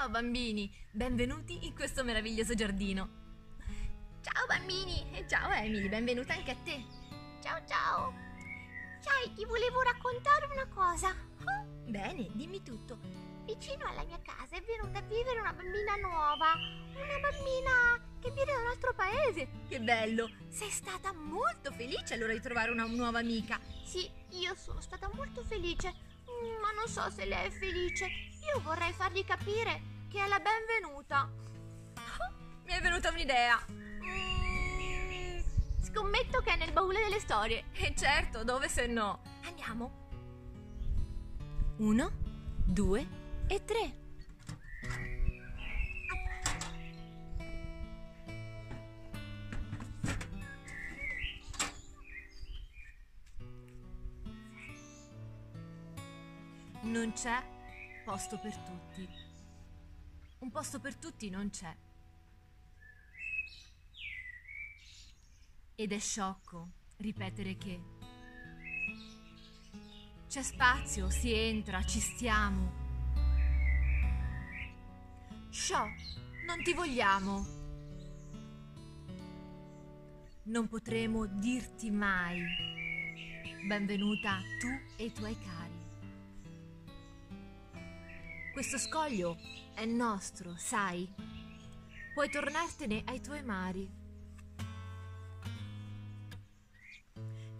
Ciao bambini, benvenuti in questo meraviglioso giardino. Ciao bambini! E ciao Emily, benvenuta anche a te. Ciao ciao! Sai, ti volevo raccontare una cosa. Bene, dimmi tutto. Vicino alla mia casa è venuta a vivere una bambina nuova. Una bambina che viene da un altro paese. Che bello! Sei stata molto felice allora di trovare una nuova amica. Sì, io sono stata molto felice, ma non so se lei è felice. Io vorrei fargli capire che è la benvenuta. Mi è venuta un'idea. Mm, scommetto che è nel baule delle storie. E certo, dove se no? Andiamo. Uno, due e tre. Non c'è posto per tutti. Un posto per tutti non c'è. Ed è sciocco ripetere che c'è spazio, si entra, ci stiamo. Sciò, non ti vogliamo. Non potremo dirti mai benvenuta tu e i tuoi cari. Questo scoglio è nostro, sai? Puoi tornartene ai tuoi mari.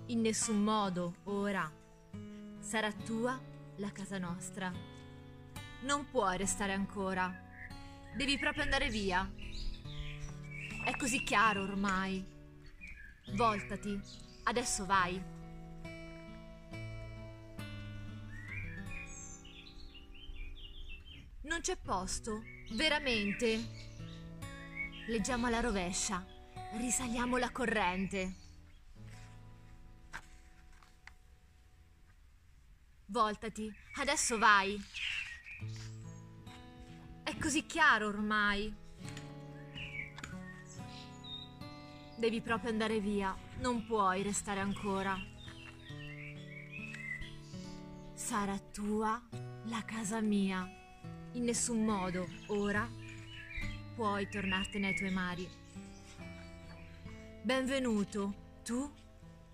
In nessun modo, ora, sarà tua la casa nostra. Non puoi restare ancora. Devi proprio andare via. È così chiaro ormai. Voltati. Adesso vai. Non c'è posto, veramente. Leggiamo alla rovescia. Risaliamo la corrente. Voltati, adesso vai. È così chiaro ormai. Devi proprio andare via, non puoi restare ancora. Sarà tua la casa mia. In nessun modo, ora, puoi tornartene ai tuoi mari. Benvenuto, tu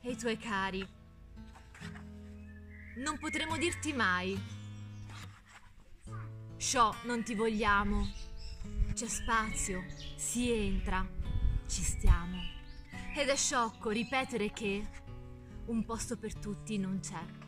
e i tuoi cari. Non potremo dirti mai Sciò, non ti vogliamo. C'è spazio, si entra, ci stiamo. Ed è sciocco ripetere che un posto per tutti non c'è.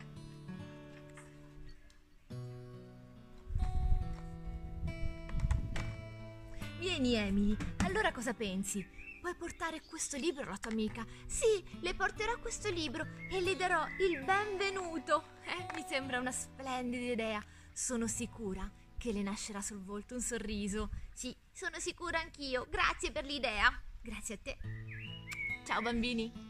Vieni Emily, allora cosa pensi? Puoi portare questo libro alla tua amica? Sì, le porterò questo libro e le darò il benvenuto. Eh, mi sembra una splendida idea. Sono sicura che le nascerà sul volto un sorriso. Sì, sono sicura anch'io. Grazie per l'idea. Grazie a te. Ciao bambini.